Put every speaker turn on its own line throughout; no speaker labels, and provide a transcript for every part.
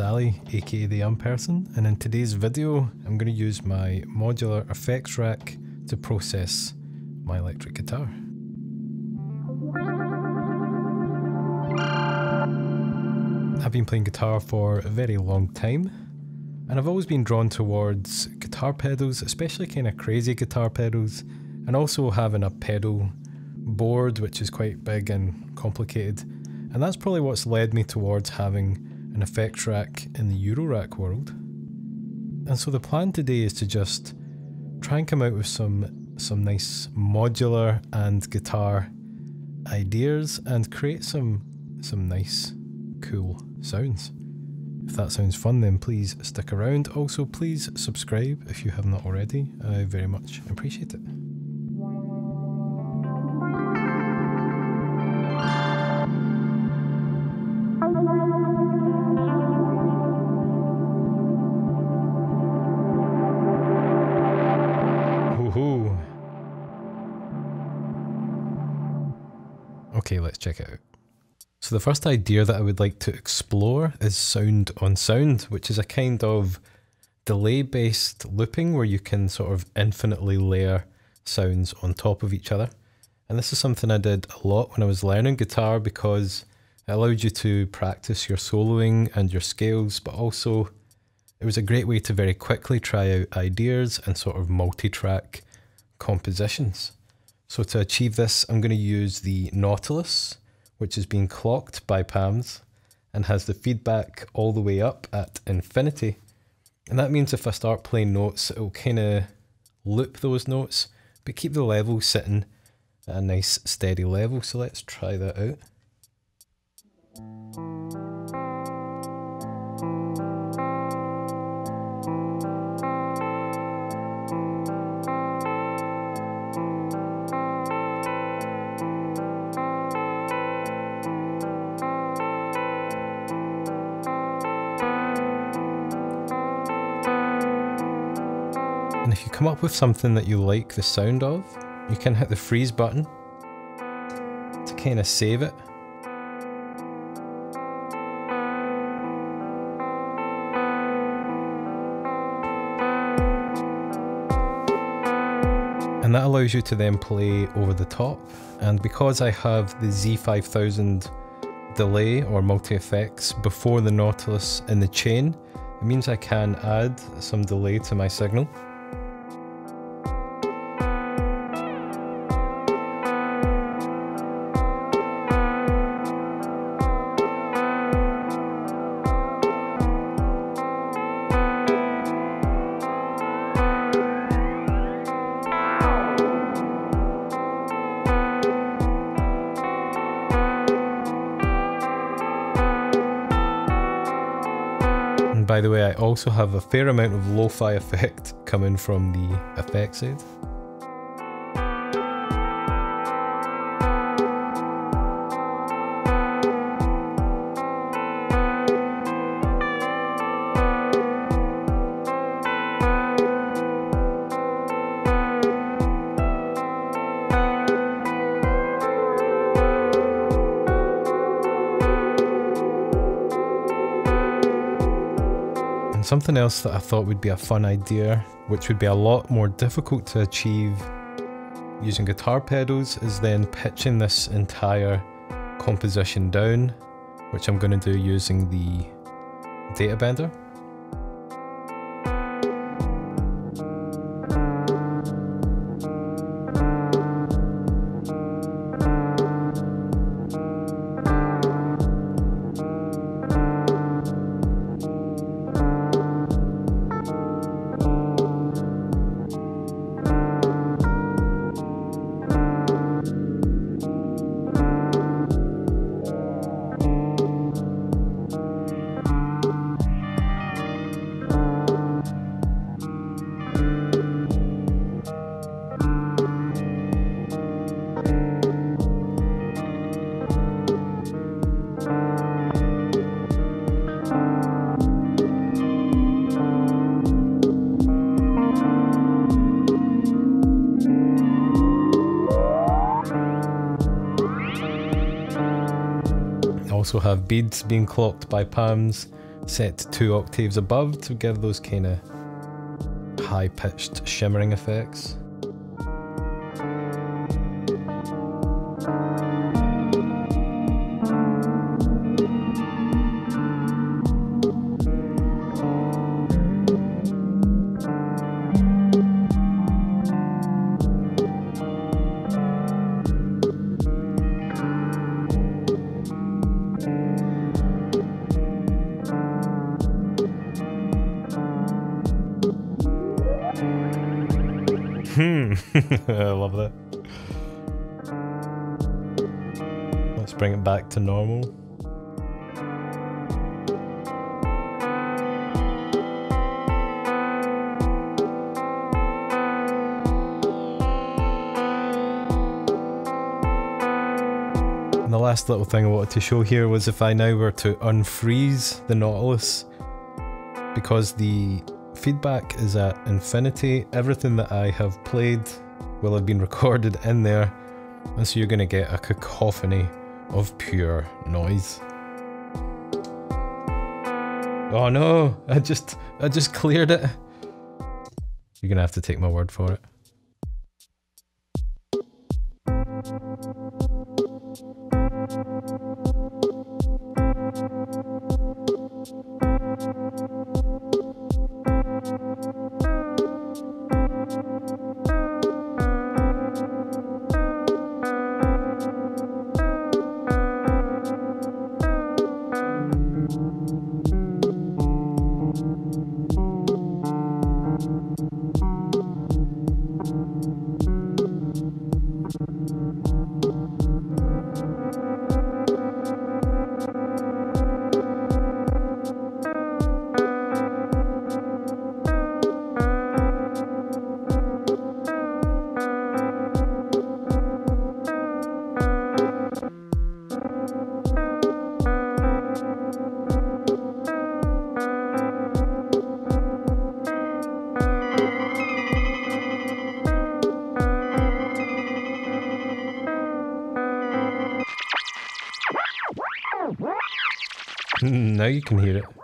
Ali, aka The Unperson, and in today's video I'm going to use my modular effects rack to process my electric guitar. I've been playing guitar for a very long time, and I've always been drawn towards guitar pedals, especially kind of crazy guitar pedals, and also having a pedal board which is quite big and complicated. And that's probably what's led me towards having an effects rack in the Eurorack world. And so the plan today is to just try and come out with some some nice modular and guitar ideas and create some some nice cool sounds. If that sounds fun then please stick around. Also please subscribe if you have not already. I very much appreciate it. Let's check it out. So the first idea that I would like to explore is sound on sound, which is a kind of delay based looping where you can sort of infinitely layer sounds on top of each other. And this is something I did a lot when I was learning guitar because it allowed you to practice your soloing and your scales, but also it was a great way to very quickly try out ideas and sort of multi-track compositions. So to achieve this, I'm going to use the Nautilus, which is being clocked by PAMS and has the feedback all the way up at infinity. And that means if I start playing notes, it'll kind of loop those notes, but keep the level sitting at a nice steady level. So let's try that out. And if you come up with something that you like the sound of, you can hit the freeze button to kind of save it. And that allows you to then play over the top. And because I have the Z5000 delay or multi-effects before the Nautilus in the chain, it means I can add some delay to my signal. By the way, I also have a fair amount of lo-fi effect coming from the FX Aid. Something else that I thought would be a fun idea, which would be a lot more difficult to achieve using guitar pedals, is then pitching this entire composition down, which I'm going to do using the data bender. Have beads being clocked by PAMS set two octaves above to give those kind of high pitched shimmering effects. I love that. Let's bring it back to normal. And the last little thing I wanted to show here was if I now were to unfreeze the Nautilus, because the feedback is at infinity. Everything that I have played will have been recorded in there, and so you're going to get a cacophony of pure noise. Oh no, I just I just cleared it. You're going to have to take my word for it. You can hear it.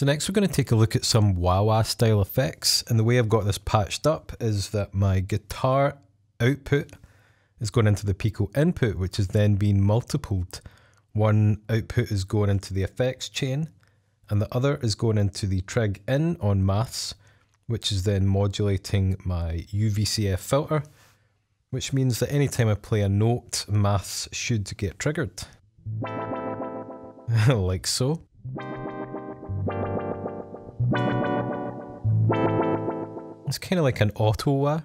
So next we're going to take a look at some wah wah style effects and the way I've got this patched up is that my guitar output is going into the Pico input which is then being multiplied. One output is going into the effects chain and the other is going into the trig in on maths which is then modulating my UVCF filter which means that anytime I play a note maths should get triggered. like so. It's kind of like an auto wah.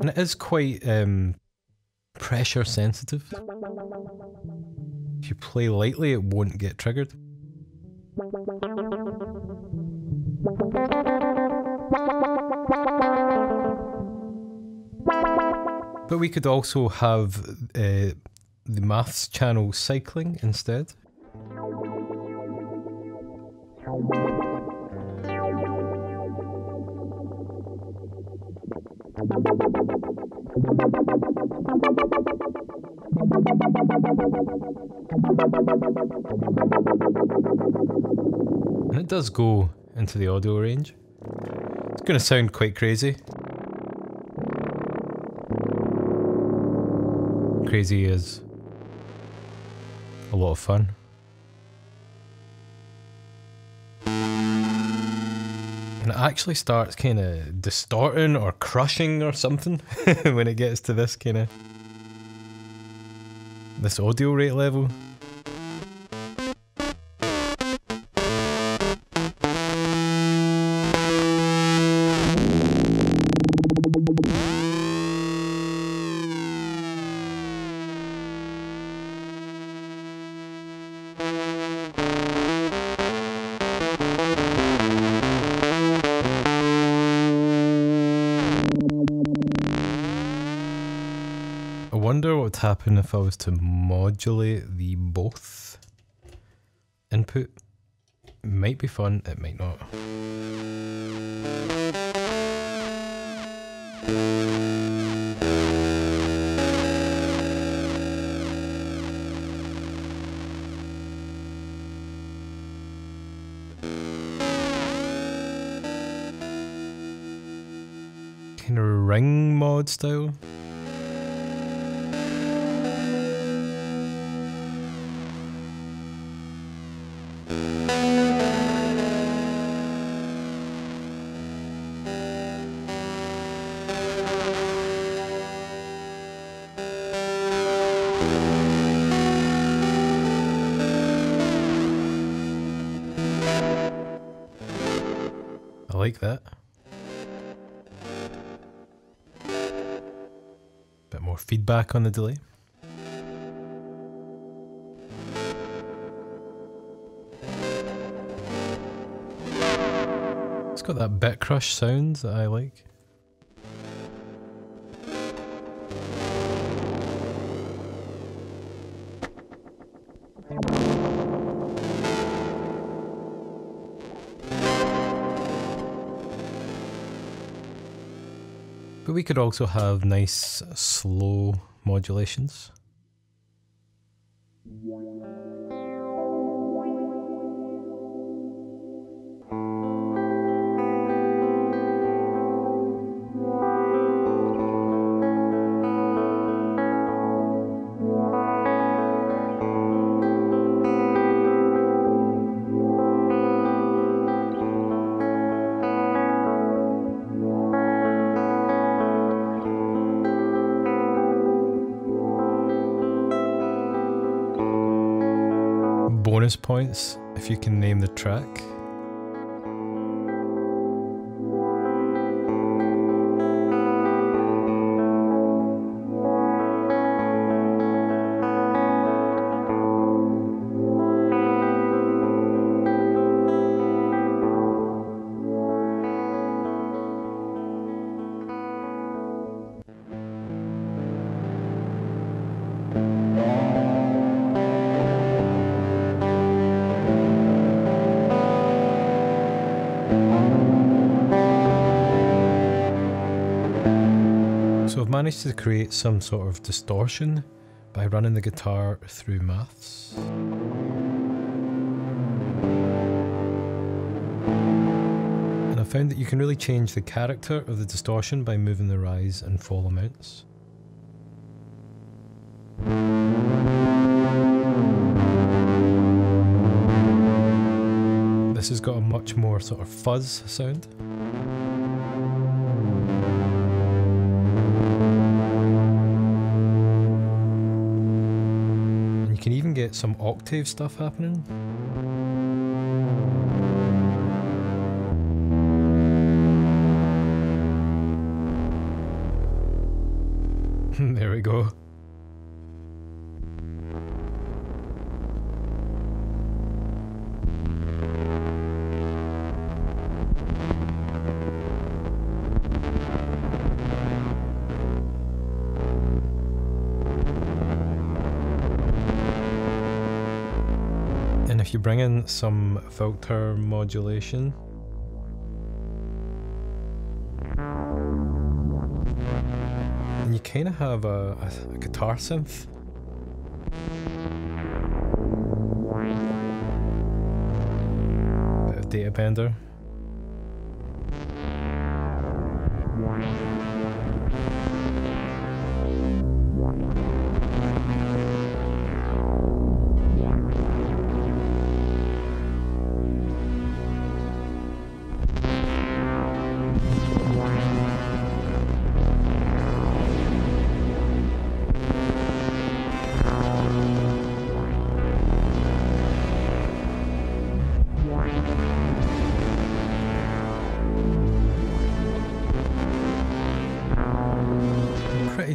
And it is quite um, pressure sensitive. If you play lightly, it won't get triggered. But we could also have uh, the maths channel cycling instead. And it does go into the audio range. It's going to sound quite crazy. Crazy is a lot of fun. It actually starts kind of distorting or crushing or something when it gets to this kind of this audio rate level. Would happen if I was to modulate the both input. Might be fun, it might not. Kind of ring mod style. Like that. Bit more feedback on the delay. It's got that bit crush sound that I like. We could also have nice slow modulations. Bonus points if you can name the track. Managed to create some sort of distortion by running the guitar through maths. And I found that you can really change the character of the distortion by moving the rise and fall amounts. This has got a much more sort of fuzz sound. Get some octave stuff happening. You bring in some filter modulation, and you kind of have a, a, a guitar synth. Bit of data bender.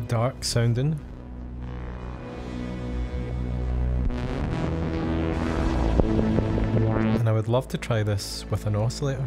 Dark sounding. And I would love to try this with an oscillator.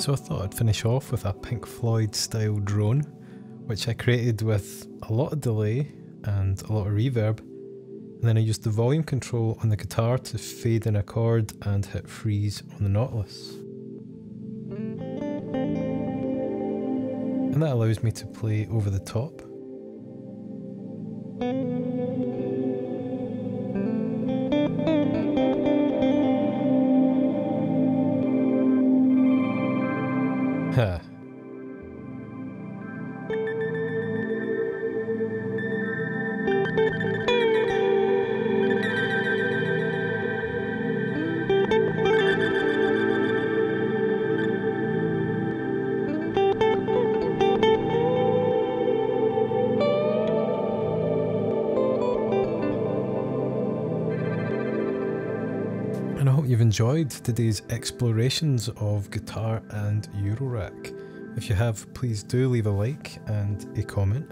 So I thought I'd finish off with a Pink Floyd style drone, which I created with a lot of delay and a lot of reverb. And then I used the volume control on the guitar to fade in a chord and hit freeze on the Nautilus. And that allows me to play over the top. And I hope you've enjoyed today's explorations of guitar and Eurorack. If you have, please do leave a like and a comment.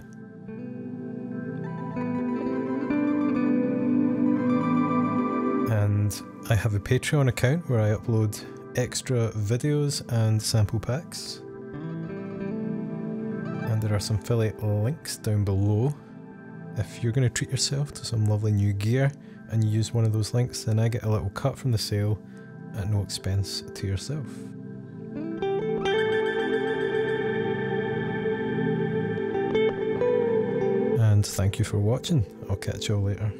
And I have a Patreon account where I upload extra videos and sample packs. And there are some affiliate links down below. If you're going to treat yourself to some lovely new gear, and you use one of those links, then I get a little cut from the sale at no expense to yourself. Thank you for watching. I'll catch you all later.